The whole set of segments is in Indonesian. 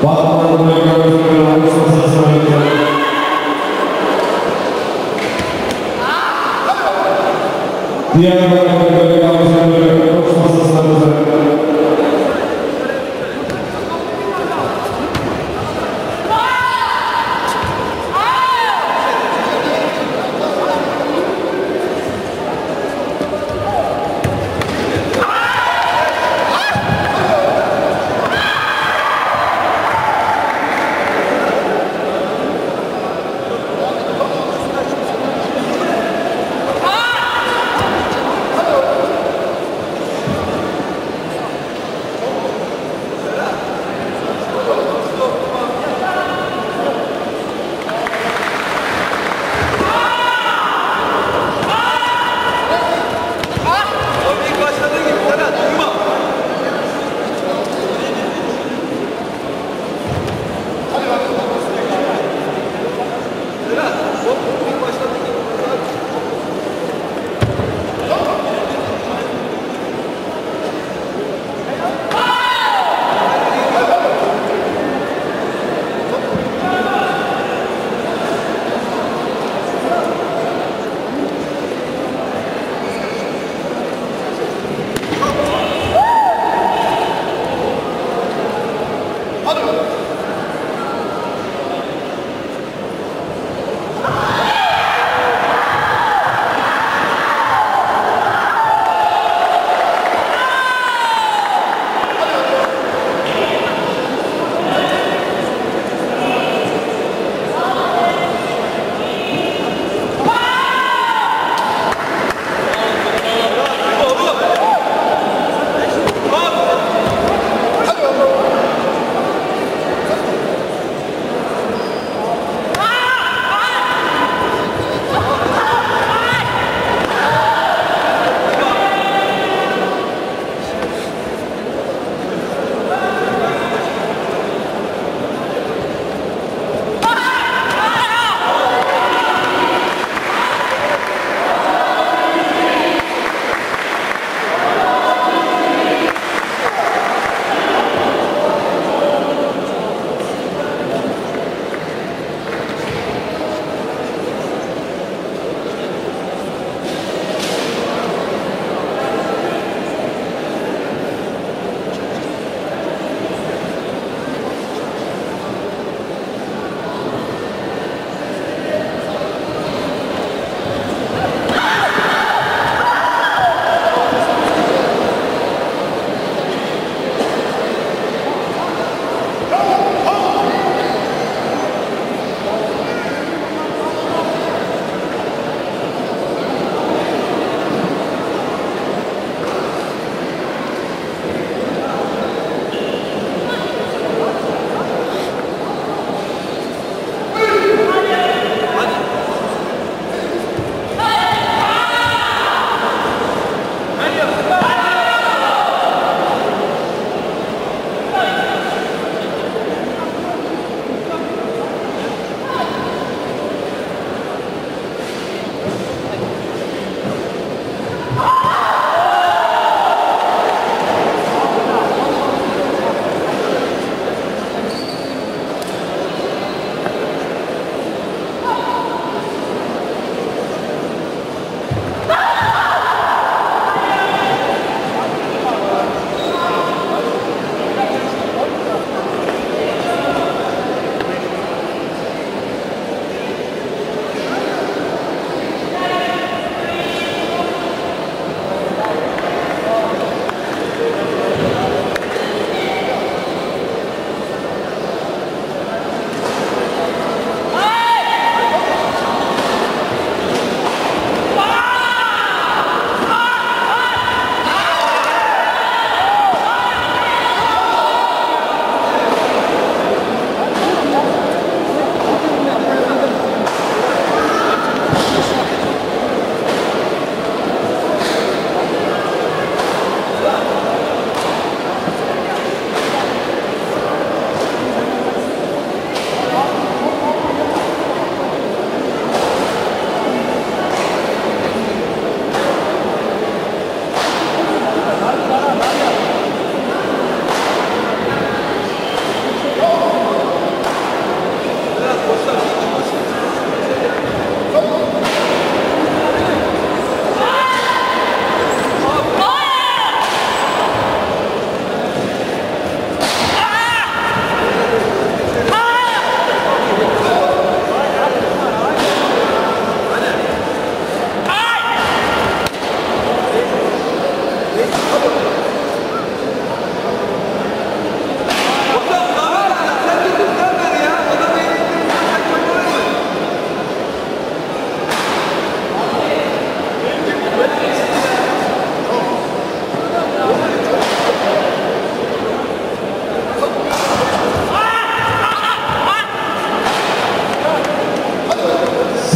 Ah!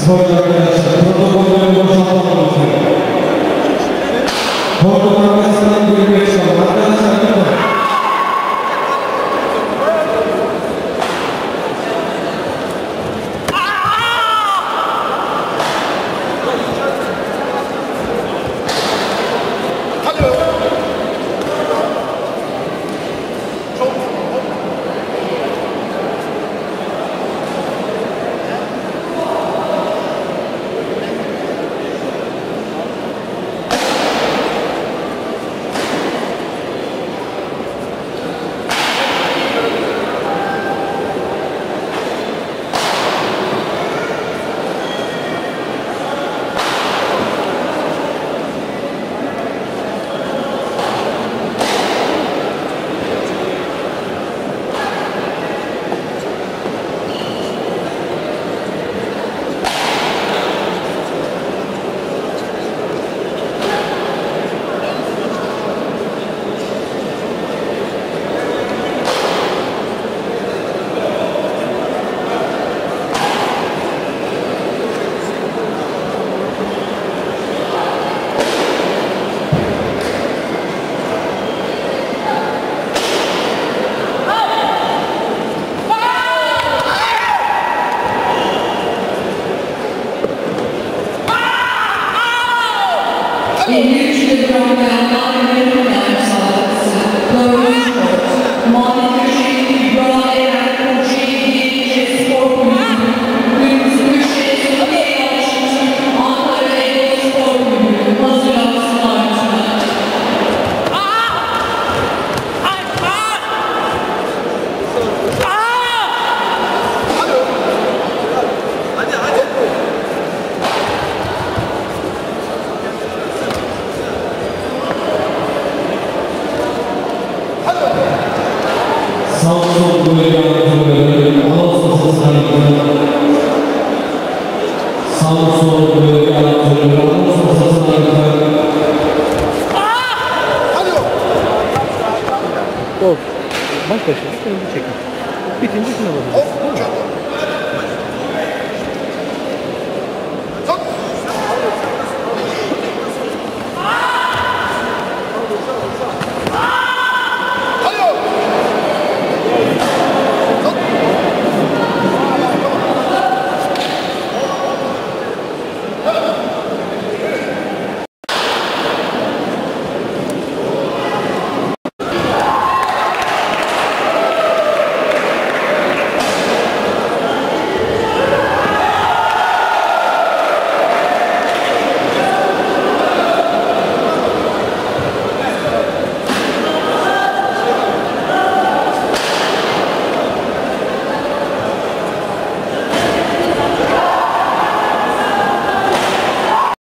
swoje ręce, protokoły, protokoły, protokoły, come abbiamo